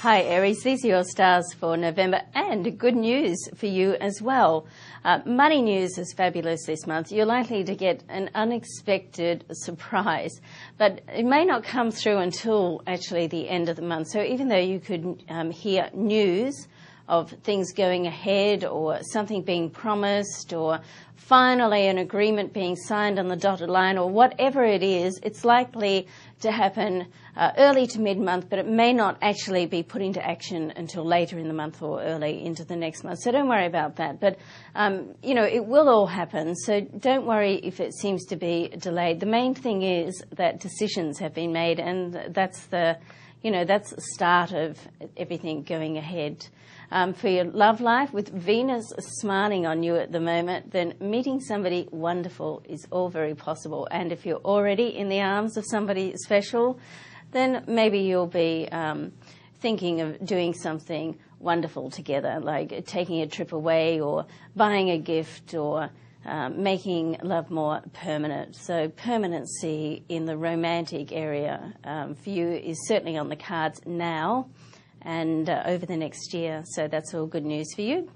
Hi, Aries. These are your stars for November, and good news for you as well. Uh, money news is fabulous this month. You're likely to get an unexpected surprise, but it may not come through until actually the end of the month. So even though you could um, hear news, of things going ahead or something being promised or finally an agreement being signed on the dotted line or whatever it is, it's likely to happen uh, early to mid month, but it may not actually be put into action until later in the month or early into the next month. So don't worry about that. But, um, you know, it will all happen. So don't worry if it seems to be delayed. The main thing is that decisions have been made, and that's the, you know, that's the start of everything going ahead um, for your love life, with Venus smiling on you at the moment, then meeting somebody wonderful is all very possible. And if you're already in the arms of somebody special, then maybe you'll be um, thinking of doing something wonderful together, like taking a trip away or buying a gift or um, making love more permanent. So, permanency in the romantic area um, for you is certainly on the cards now and uh, over the next year. So that's all good news for you.